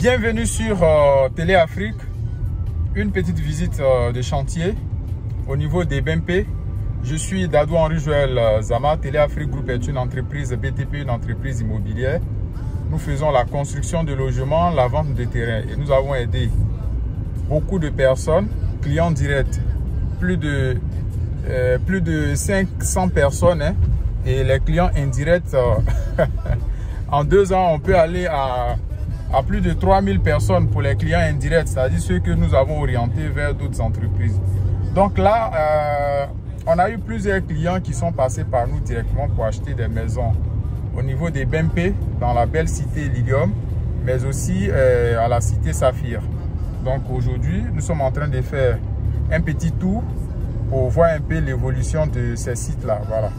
Bienvenue sur euh, Télé Afrique. Une petite visite euh, de chantier au niveau des BMP. Je suis Dadou Henri Joël euh, Zama. Télé Afrique Group est une entreprise BTP, une entreprise immobilière. Nous faisons la construction de logements, la vente de terrains et nous avons aidé beaucoup de personnes, clients directs, plus de, euh, plus de 500 personnes hein, et les clients indirects. En deux ans, on peut aller à, à plus de 3000 personnes pour les clients indirects, c'est-à-dire ceux que nous avons orientés vers d'autres entreprises. Donc là, euh, on a eu plusieurs clients qui sont passés par nous directement pour acheter des maisons au niveau des BMP, dans la belle cité Lilium, mais aussi euh, à la cité Saphir. Donc aujourd'hui, nous sommes en train de faire un petit tour pour voir un peu l'évolution de ces sites-là. Voilà.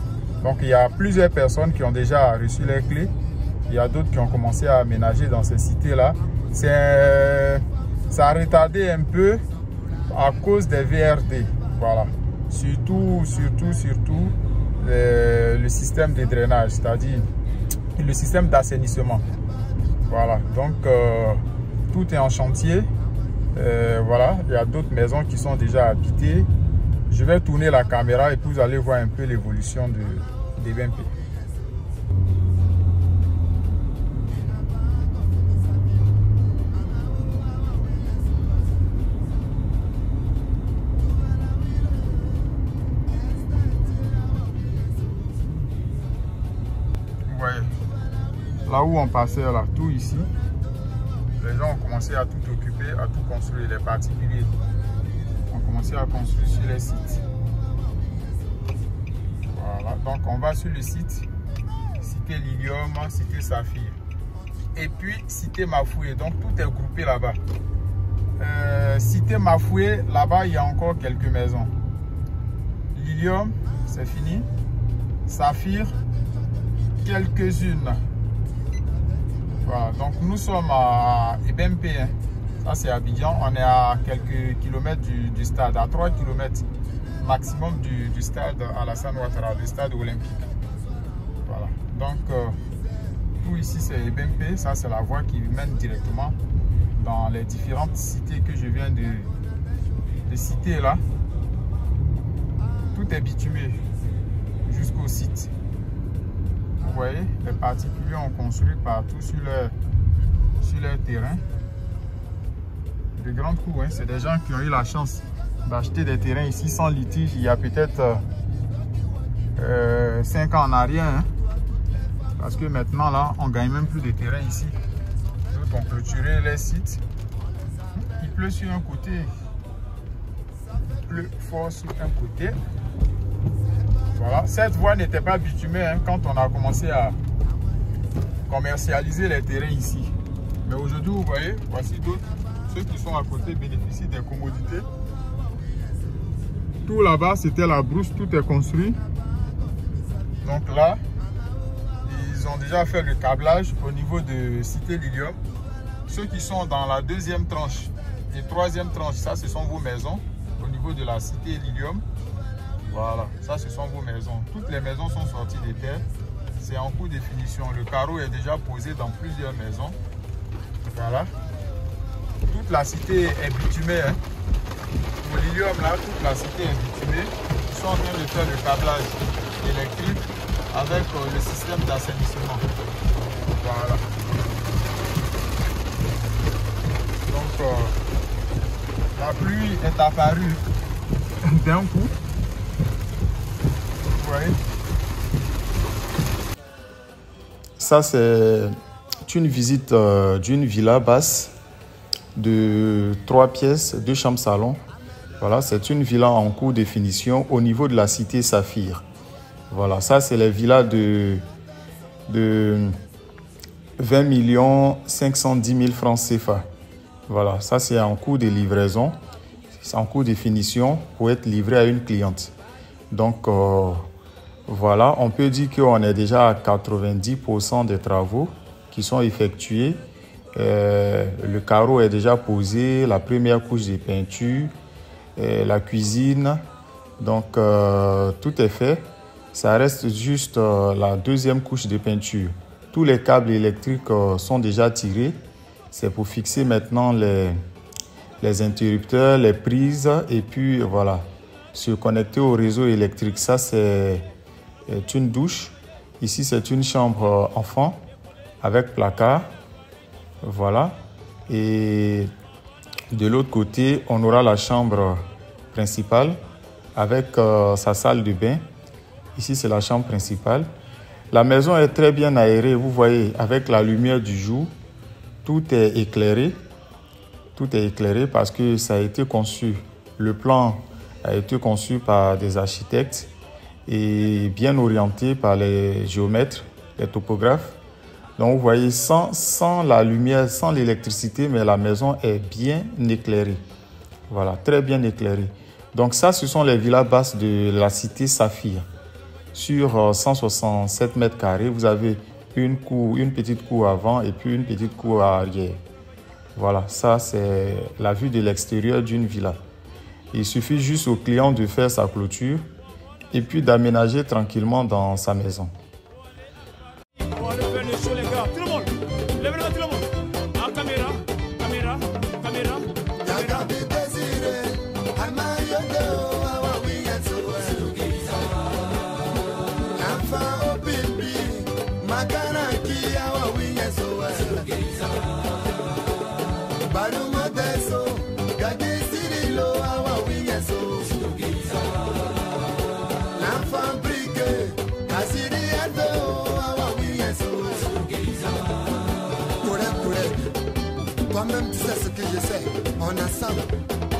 Donc il y a plusieurs personnes qui ont déjà reçu les clés. Il y a d'autres qui ont commencé à aménager dans ces cités-là. Ça a retardé un peu à cause des VRD. Voilà. Surtout, surtout, surtout le, le système de drainage, c'est-à-dire le système d'assainissement. Voilà. Donc euh, tout est en chantier. Euh, voilà, il y a d'autres maisons qui sont déjà habitées. Je vais tourner la caméra et vous allez voir un peu l'évolution de, des BMP. Là où on passait, là, tout ici, les gens ont commencé à tout occuper, à tout construire. Les particuliers ont commencé à construire sur les sites. Voilà, donc on va sur le site, cité Lilium, cité Saphir. Et puis cité Mafoué, donc tout est groupé là-bas. Euh, cité Mafoué, là-bas il y a encore quelques maisons. Lilium, c'est fini. Saphir, quelques-unes. Voilà, donc nous sommes à Ebempe, hein. ça c'est Abidjan, on est à quelques kilomètres du, stade, à 3 kilomètres maximum du, du stade Alassane Ouattara, le stade olympique. Voilà, donc euh, tout ici c'est Ebempe, ça c'est la voie qui mène directement dans les différentes cités que je viens de, de citer là. Tout est bitumé jusqu'au site. Vous voyez, les particuliers ont construit partout sur leur, sur leur terrain. De grands coups, hein. c'est des gens qui ont eu la chance d'acheter des terrains ici sans litige il y a peut-être 5 euh, ans en arrière. Hein. Parce que maintenant, là, on gagne même plus de terrain ici. D'autres ont clôturé les sites. Il pleut sur un côté. Il pleut fort sur un côté. Cette voie n'était pas bitumée hein, quand on a commencé à commercialiser les terrains ici. Mais aujourd'hui, vous voyez, voici d'autres. Ceux qui sont à côté bénéficient des commodités. Tout là-bas, c'était la brousse, tout est construit. Donc là, ils ont déjà fait le câblage au niveau de Cité Lilium. Ceux qui sont dans la deuxième tranche et troisième tranche, ça, ce sont vos maisons au niveau de la Cité Lilium. Voilà, ça ce sont vos maisons. Toutes les maisons sont sorties des terres. C'est en cours de finition. Le carreau est déjà posé dans plusieurs maisons. Voilà. Toute la cité est bitumée. Hein. Pour là, toute la cité est bitumée. Ils sont en train de faire le câblage électrique avec euh, le système d'assainissement. Voilà. Donc, euh, la pluie est apparue d'un coup. Ça, c'est une visite euh, d'une villa basse de trois pièces, deux chambres salon. Voilà, c'est une villa en cours de finition au niveau de la cité Saphir. Voilà, ça, c'est les villas de, de 20 millions 510 000 francs CFA. Voilà, ça, c'est en cours de livraison. C'est en cours de finition pour être livré à une cliente. Donc, euh, voilà, on peut dire qu'on est déjà à 90% des travaux qui sont effectués. Euh, le carreau est déjà posé, la première couche de peinture, euh, la cuisine. Donc, euh, tout est fait. Ça reste juste la deuxième couche de peinture. Tous les câbles électriques sont déjà tirés C'est pour fixer maintenant les, les interrupteurs, les prises et puis voilà, se connecter au réseau électrique. Ça, c'est une douche. Ici, c'est une chambre enfant avec placard. Voilà. Et de l'autre côté, on aura la chambre principale avec euh, sa salle de bain. Ici, c'est la chambre principale. La maison est très bien aérée, vous voyez, avec la lumière du jour. Tout est éclairé. Tout est éclairé parce que ça a été conçu. Le plan a été conçu par des architectes et bien orienté par les géomètres, les topographes. Donc vous voyez, sans, sans la lumière, sans l'électricité, mais la maison est bien éclairée. Voilà, très bien éclairée. Donc ça, ce sont les villas basses de la cité Saphir. Sur 167 euh, mètres carrés, vous avez une, cour, une petite cour avant et puis une petite cour arrière. Voilà, ça c'est la vue de l'extérieur d'une villa. Il suffit juste au client de faire sa clôture et puis d'aménager tranquillement dans sa maison. Sais ce que